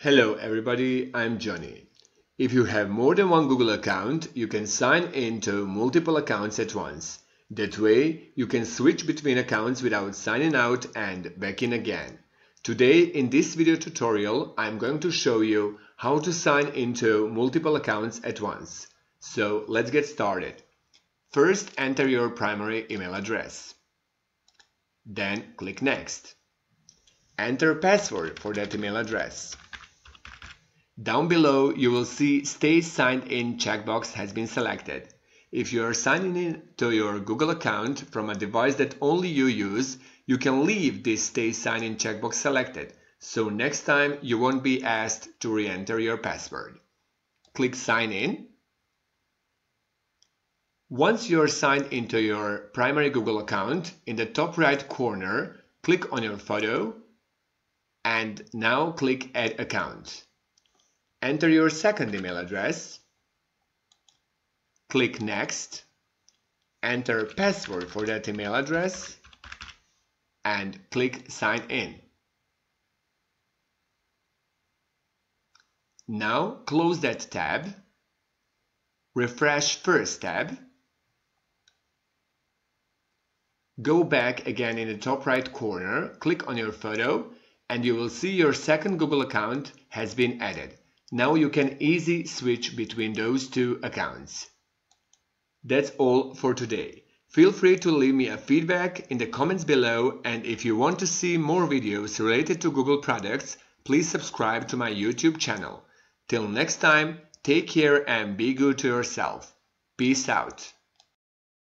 Hello everybody, I'm Johnny. If you have more than one Google account, you can sign into multiple accounts at once. That way, you can switch between accounts without signing out and back in again. Today, in this video tutorial, I'm going to show you how to sign into multiple accounts at once. So let's get started. First, enter your primary email address. Then click Next. Enter password for that email address. Down below, you will see Stay Signed In checkbox has been selected. If you are signing in to your Google account from a device that only you use, you can leave this Stay Signed In checkbox selected, so next time you won't be asked to re-enter your password. Click Sign In. Once you are signed into your primary Google account, in the top right corner, click on your photo and now click Add Account. Enter your second email address. Click Next. Enter password for that email address and click Sign In. Now close that tab. Refresh first tab. Go back again in the top right corner, click on your photo and you will see your second Google account has been added. Now you can easy switch between those two accounts. That's all for today. Feel free to leave me a feedback in the comments below and if you want to see more videos related to Google products, please subscribe to my YouTube channel. Till next time, take care and be good to yourself. Peace out.